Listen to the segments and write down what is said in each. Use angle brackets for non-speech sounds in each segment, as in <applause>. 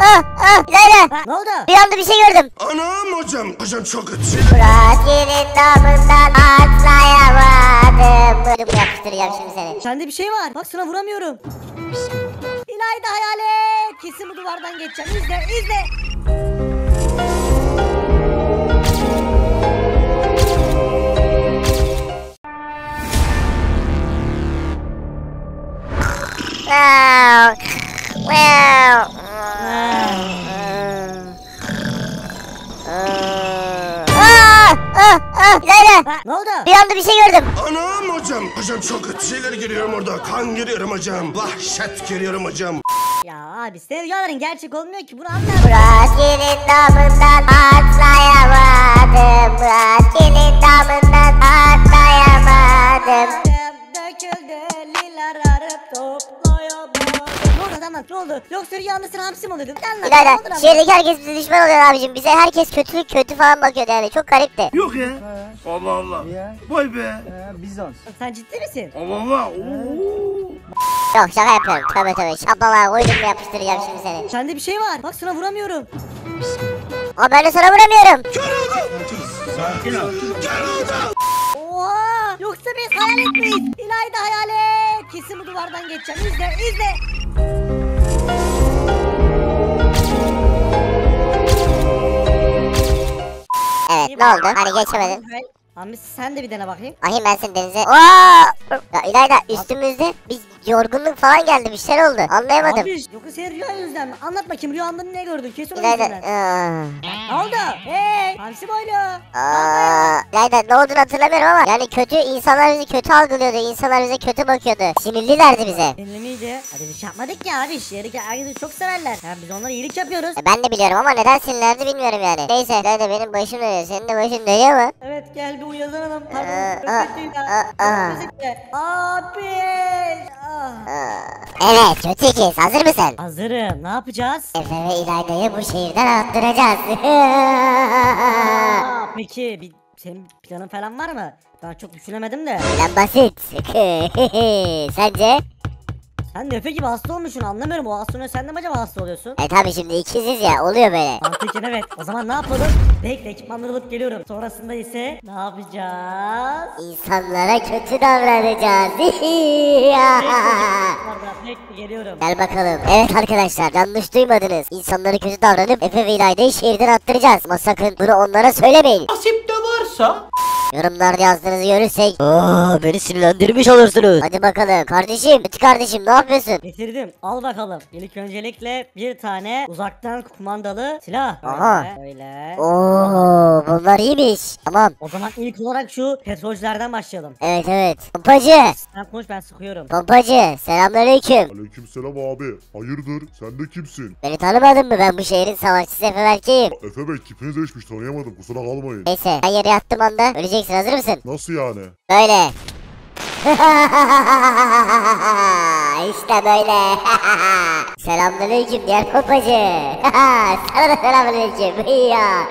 ah, ah. Ne oldu? Rüyamda bir şey gördüm. Anam hocam. Hocam çok kötü. Gelin damından atlayamadım. Bunu yapıştıracağım şimdi seni. Sende bir şey var. Bak sana vuramıyorum. İlayda hayalet. Kesin bu duvardan geçeceğim. İzle izle. Oldu? Rüyamda bir şey gördüm. Anam hocam. Hocam çok kötü şeyler görüyorum orada. Kan görüyorum hocam. Vahşet görüyorum hocam. Ya abi senin rüyaların gerçek olmuyor ki bunu anla. Murat gelin damından atlayamadım. Gelin damından atlayamadım. Tamam ne oldu? Yoksa rüyanda sen hamsi mi oluyordun? Anlat. ne oldu İlayda lan? şehirdeki herkes bize düşman oluyor abicim. Bize herkes kötü kötü falan bakıyordu yani. Çok garipti. Yok ya. Allah Allah. Vay be. Sen ciddi misin? Allah Allah. Oo. Yok şaka yapıyorum. Tövbe tövbe. Şapalığa koydum mu yapıştıracağım şimdi seni. Sende bir şey var. Bak sana vuramıyorum. Ama ben de sana vuramıyorum. Oha! Yoksa biz hayalet miyiz? İlayda hayalet. Kesin bu duvardan geçeceğim. İzle izle. Evet ne oldu? Hani geçemedin. Abi sen de bir dene bakayım. Ahim ben seni denize... Oo! Ya İlayda üstümüzde bir yorgunluk falan geldi. Bir şeyler oldu. Anlayamadım. Abi yoksa senin rüya yüzünden mi? Anlat bakayım rüyanda ne gördün? Kesin İlayda... yüzünden. Aa. Ne oldu? Hey! Hamsi boylu. Aa, İlayda ne olduğunu hatırlamıyorum ama yani kötü insanlar bizi kötü algılıyordu. İnsanlar bize kötü bakıyordu. Sinirlilerdi bize. Dinle miydi? Hadi şey yapmadık ya abi. Şehirdeki herkesi çok severler. Ya biz onlara iyilik yapıyoruz. E, Ben de biliyorum ama neden sinirlerdi bilmiyorum yani. Neyse İlayda benim başım dönüyor. Senin de başın dönüyor mu? Evet gel bir uyandıralım. Aa, Pardon. aa, Özür dilerim. aa, aa. Özür dilerim. Abi. Ah. Evet kötü ikiz. Hazır mısın? Hazırım. Ne yapacağız? Efe ve İlayda'yı bu şehirden attıracağız. <laughs> Aa, peki bir senin planın falan var mı? Ben çok düşünemedim de. Lan basit. <laughs> Sence? Sen Efe gibi hasta olmuşsun anlamıyorum. O hasta oluyor sen de mi acaba hasta oluyorsun? E tabi şimdi ikiziz ya oluyor böyle. Mantıken evet. O zaman ne yapalım? Bekle ekipmanları alıp geliyorum. Sonrasında ise ne yapacağız? İnsanlara kötü davranacağız. <laughs> Bekle geliyorum. Gel bakalım. Evet arkadaşlar yanlış duymadınız. İnsanlara kötü davranıp Efe ve İlayda'yı şehirden attıracağız. Ama sakın bunu onlara söylemeyin. Nasip de varsa. Yorumlarda yazdığınızı görürsek. Aa, beni sinirlendirmiş olursunuz. Hadi bakalım. Kardeşim, kötü kardeşim ne yapıyorsun? Getirdim. Al bakalım. İlk öncelikle bir tane uzaktan kumandalı silah. Aha. Böyle. Oo, bunlar iyiymiş. Tamam. O zaman ilk olarak şu petrolcülerden başlayalım. Evet evet. Pompacı. Sen konuş ben sıkıyorum. Pompacı. Selamünaleyküm. Aleykümselam abi. Hayırdır? Sen de kimsin? Beni tanımadın mı? Ben bu şehrin savaşçısı Efe Berkey'im. Efe Bey tipiniz değişmiş tanıyamadım kusura kalmayın. Neyse ben yere yattığım anda öleceksin hazır mısın? Nasıl yani? Böyle. <laughs> işte böyle. <laughs> selamünaleyküm diğer pompacı. <laughs> Sana da selamünaleyküm. ya.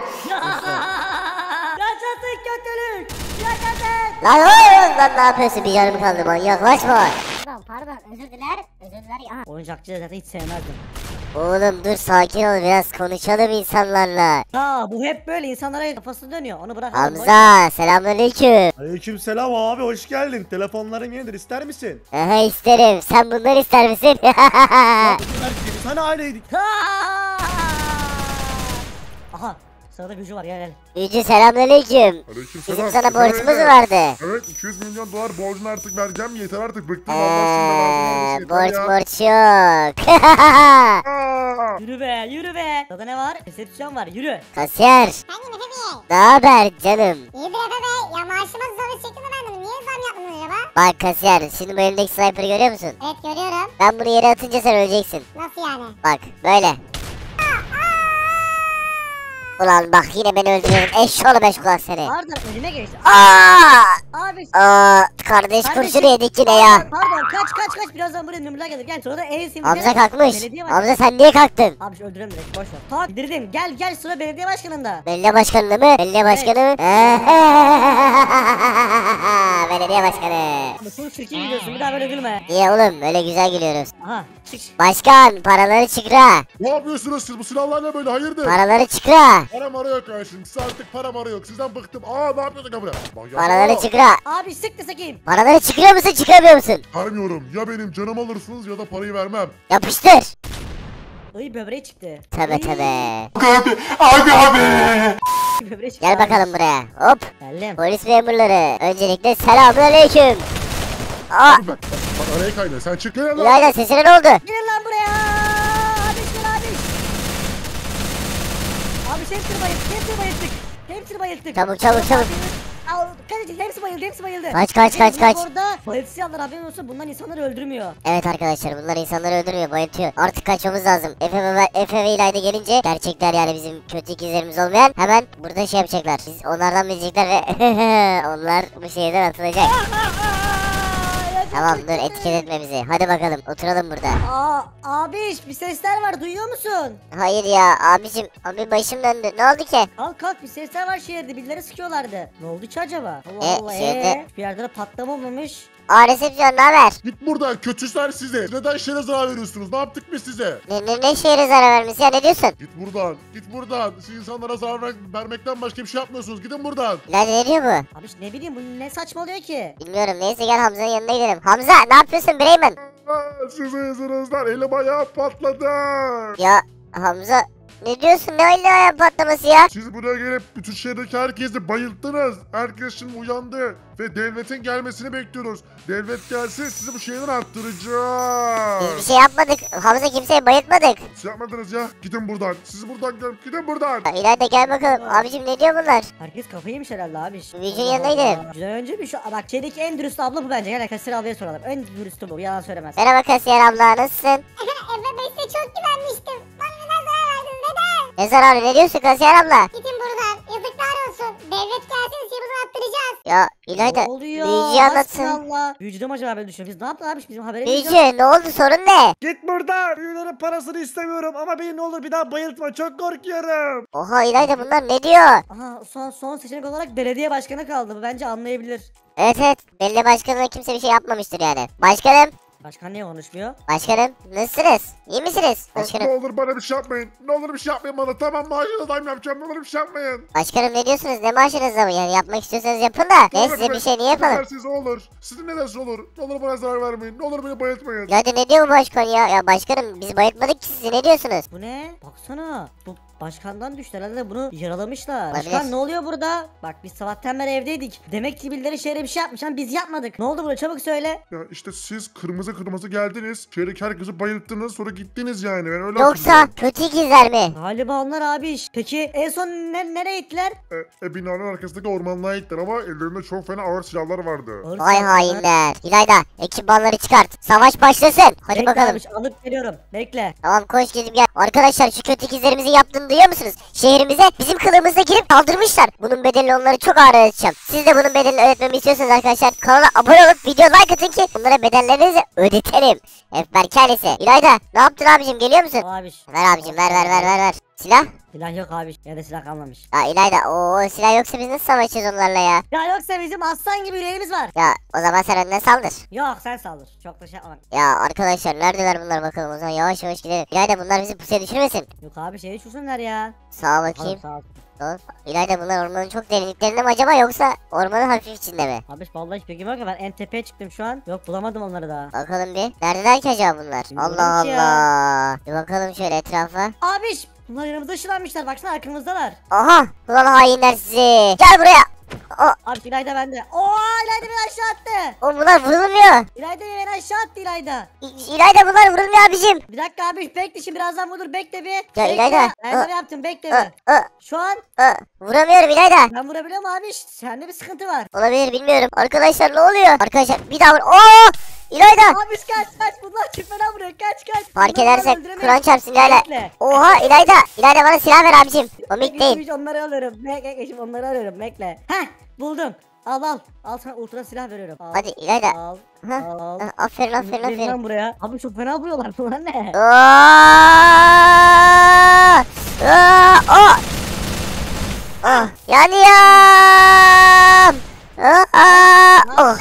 Yaşasın kötülük. Yaşasın. Lan oğlum lan ne yapıyorsun bir canım kaldı manyaklaşma. Pardon pardon özür diler. Özür diler ya. Oyuncakçı zaten hiç sevmezdim. Oğlum dur sakin ol biraz konuşalım insanlarla. Ya bu hep böyle insanlara kafası dönüyor. Onu bırak. Hamza selamünaleyküm. Aleykümselam abi hoş geldin. Telefonlarım yenidir ister misin? Aha isterim. Sen bunları ister misin? <laughs> Hani aileydik. Aha. Sırada gücü var gel gel. Yüce selamünaleyküm. Aleykümselam. Bizim sana borcumuz Bey. vardı. Evet 200 milyon dolar borcunu artık vereceğim yeter artık bıktım Eee borç borç yok. <laughs> Yürü be yürü be. Sırada ne var? Resepsiyon var yürü. Kasiyer. Efendim Efe Bey. Ne haber canım? İyidir Efe Bey. Ya maaşımız zor çekti efendim. Niye zam yaptınız acaba? Bak kasiyer şimdi bu elimdeki sniper'ı görüyor musun? Evet görüyorum. Ben bunu yere atınca sen öleceksin. Nasıl yani? Bak böyle. Ulan bak yine beni öldürüyorsun. Eşşoğlu beş kulak seni. Arda önüme geçti. Aa! Abi. Aa, kardeş kurşunu yedik yine ya. Pardon, kaç kaç kaç birazdan buraya numara gelir. Gel sonra en simge. Hamza kalkmış. Hamza sen niye kalktın? Abi şu öldürelim direkt boş ver. Tamam bildirdim. Gel gel sıra belediye başkanında. Belediye başkanı mı? Belediye başkanı mı? Belediye başkanı. Abi çok çirkin gidiyorsun bir daha böyle gülme. Niye oğlum? Öyle güzel gülüyoruz. Aha çık. Başkan paraları çıkra. Ne yapıyorsunuz siz? Bu silahlar ne böyle? Hayırdır? Paraları çıkra. Para mara yok kardeşim. Size artık para mara yok. Sizden bıktım. Aa ne yapıyorsun kapıda? Ya. Paraları çıkra. Abi sık da sakayım. Paraları çıkıyor musun çıkamıyor musun? Vermiyorum. Ya benim canımı alırsınız ya da parayı vermem. Yapıştır. Ay böbreği çıktı. Tövbe Ay, tövbe. Abi abi. Böbreği çıktı. Gel abi. bakalım buraya. Hop. Geldim. Polis memurları. Öncelikle selamünaleyküm. Aa, Abi bak. Bak araya kayna. Sen çık lan. İlayda sesine ne oldu? Gelin lan buraya. Abi gel abi. Abi hepsini bayılttık. Hepsini bayılttık. Hepsini bayılttık. Çabuk, çabuk, çabuk. Al, kardeşim hepsi bayıldı, hepsi bayıldı. Kaç, kaç, kaç, kaç. Orada bayıltı silahlar haberin olsun bunlar insanları öldürmüyor. Evet arkadaşlar bunlar insanları öldürüyor, bayıltıyor. Artık kaçmamız lazım. Efe ve, Efe ve İlayda gelince gerçekler yani bizim kötü ikizlerimiz olmayan hemen burada şey yapacaklar. Biz onlardan bilecekler ve <laughs> onlar bu şehirden atılacak. <laughs> Tamam dur etiket etme bizi. Hadi bakalım oturalım burada. Aa, abi bir sesler var duyuyor musun? Hayır ya abicim abi başım döndü. Ne oldu ki? Kalk kalk bir sesler var şehirde birileri sıkıyorlardı. Ne oldu ki acaba? Allah E, Allah şehirde- ee, bir yerde de patlama olmamış. Aa resepsiyon ne haber? Git buradan. Kötüsler size. Neden şere zarar veriyorsunuz? Ne yaptık biz size? Ne, ne, ne şehre zarar vermesi ya ne diyorsun? Git buradan. Git buradan. Siz insanlara zarar ver- vermekten başka bir şey yapmıyorsunuz. Gidin buradan. İlayda ne diyor bu? Abi ne bileyim bu ne saçmalıyor ki? Bilmiyorum neyse gel Hamza'nın yanına gidelim. Hamza ne yapıyorsun Breyman? Aa, Sizin yüzünüzden elim ayağım patladı. Ya Hamza ne diyorsun ne öyle ayağı patlaması ya? Siz buraya gelip bütün şehirdeki herkesi bayılttınız. Herkes şimdi uyandı. Ve devletin gelmesini bekliyoruz. Devlet gelsin sizi bu şehirden attıracağım. Biz bir şey yapmadık. Hamza kimseyi bayıltmadık. Siz yapmadınız ya. Gidin buradan. Siz buradan gidin. Gidin buradan. Ya İlayda gel bakalım. Abicim ne diyor bunlar? Herkes kafayı yemiş herhalde abi. Büyücünün yanına gidelim. Önce bir şu bak şeydeki en dürüst abla bu bence. Gel Kasir ablaya soralım. En dürüstü bu yalan söylemez. Merhaba Kasiyer abla nasılsın? <laughs> Efe ben size çok güvenmiştim. Bana Ne zararı ne diyorsun Kasiyer abla? Gidin buradan. Yazıklar olsun. Devlet gelsin sizi buradan attıracağız. Ya İlayda Ne oluyor? büyücüyü anlatsın. Allah. Büyücü de mi acaba böyle düşünüyor? Biz ne yaptık abi? Bizim haberimiz yok. Büyücü ne oldu sorun ne? Git buradan. Büyülerin parasını istemiyorum ama beni ne olur bir daha bayıltma. Çok korkuyorum. Oha İlayda bunlar ne diyor? Aha son son seçenek olarak belediye başkanı kaldı. Bu bence anlayabilir. Evet evet belediye başkanına kimse bir şey yapmamıştır yani. Başkanım Başkan niye konuşmuyor? başkanım nasılsınız? İyi misiniz? Ne Başkanım. olur bana bir şey yapmayın. Ne olur bir şey yapmayın bana. Tamam maaşını dayım yapacağım. Ne olur bir şey yapmayın. Başkanım ne diyorsunuz? Ne maaşınızda mı? Yani yapmak istiyorsanız yapın da. Ne size bir şey niye yapalım? Siz olur. Sizin ne dersi olur. Ne olur bana zarar vermeyin. Ne olur beni bayıltmayın. İlayda ne diyor bu başkan ya? Ya başkanım biz bayıltmadık ki sizi ne diyorsunuz? Bu ne? Baksana. Bu başkandan düştü herhalde bunu yaralamışlar. Olabilir. Başkan ne oluyor burada? Bak biz sabahtan beri evdeydik. Demek ki birileri şehre bir şey yapmış ama biz yapmadık. Ne oldu burada çabuk söyle. Ya işte siz kırmızı kırmızı geldiniz. Şehirdeki herkesi bayılttınız. Sonra gittiniz yani. Ben öyle Yoksa hatırlıyorum. kötü ikizler mi? Galiba onlar abi iş. Peki en son ne, nereye gittiler? E, e, binanın arkasındaki ormanlığa gittiler ama ellerinde çok fena ağır silahlar vardı. Ağır Vay silahlar. hainler. İlayda ekipmanları çıkart. Savaş başlasın. Hadi Bekle bakalım. abi, alıp geliyorum. Bekle. Tamam koş gidip gel. Arkadaşlar şu kötü ikizlerimizin yaptığını duyuyor musunuz? Şehrimize bizim kılığımızla girip saldırmışlar. Bunun bedelini onları çok ağır ödeteceğim. Siz de bunun bedelini ödetmemi istiyorsanız arkadaşlar kanala abone olup video like atın ki bunlara bedellerinizi ödetelim. Efber ailesi. İlayda ne yaptın abicim geliyor musun? Abi. Ver abicim ver ver ver ver ver. Silah? Silah yok abi. Ya da silah kalmamış. Ya İlayda o silah yoksa biz nasıl savaşacağız onlarla ya? Ya yoksa bizim aslan gibi yüreğimiz var. Ya o zaman sen önden saldır. Yok sen saldır. Çok da şey yapma. Ya arkadaşlar neredeler bunlar bakalım o zaman yavaş yavaş gidelim. İlayda bunlar bizi pusuya düşürmesin. Yok abi şey düşürsünler ya. Sağa Abi bakayım. sağ ol. İlayda bunlar ormanın çok derinliklerinde mi acaba yoksa ormanın hafif içinde mi? Abi vallahi hiç bilgim yok ya ben en tepeye çıktım şu an. Yok bulamadım onları daha. Bakalım bir. Neredeler ki acaba bunlar? Bilmiyorum Allah ki ya. Allah. Bir bakalım şöyle etrafa. Abi bunlar yanımızda ışınlanmışlar baksana arkamızdalar. Aha. Ulan hainler sizi. Gel buraya. O, Abi İlayda bende. Oo İlayda beni aşağı attı. o bunlar vurulmuyor. İlayda beni aşağı attı İlayda. İ- İlayda bunlar vurulmuyor abicim. Bir dakika abi bekle şimdi birazdan vurur bekle bir. Ya bekle. İlayda, Ben ne yaptım bekle Ö, bir. ö, Şu an ö. Vuramıyorum İlayda. ben vurabiliyor mu abi? Sende bir sıkıntı var. Olabilir bilmiyorum. Arkadaşlar ne oluyor? Arkadaşlar bir daha vur. Oo! İlayda. Abi kaç kaç bunlar kaç kaç. Fark edersek. Kur'an çarpsın İlayda. Oha İlayda. İlayda bana silah ver abicim. O mik değil. onları alıyorum. Bekle şimdi onları alıyorum bekle. Heh buldum. Al al. Al sana ultra silah veriyorum. Al, Hadi İlayda. Al. Hah, Al. hah, Aferin aferin aferin. lan buraya. Abi çok fena vuruyorlar <laughs> bunlar ne? Aa! Aa! Oh! Oh! Yanıyorum! Aa! Oh!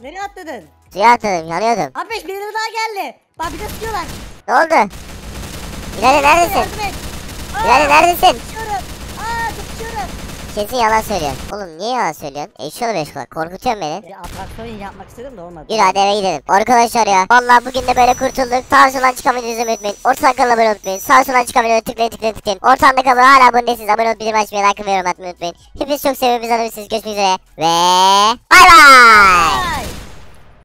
Nereye atladın? Suya atladım, yanıyordum. Abi birileri daha geldi. Bak bir de sıkıyorlar. Ne oldu? İlayda neredesin? Yardım et. Neredesin? Aa. Kesin yalan söylüyorsun. Oğlum niye yalan söylüyorsun? Eşyalı beş kulak. Korkutuyorsun beni. Bir atraksiyon yapmak istedim de olmadı. Yürü hadi eve gidelim. Arkadaşlar ya. Vallahi bugün de böyle kurtulduk. Sağ soldan çıkamayı izlemeyi unutmayın. Ortadan kanala abone unutmayın. Sağ soldan çıkamayı tıklayın tıklayın tıklayın. Ortamda kalın hala abone değilsiniz. Abone olup bildirim açmayı, like ve yorum atmayı unutmayın. Hepinizi çok seviyorum. Biz anlamışsınız. Görüşmek üzere. Ve bay bay. Ay.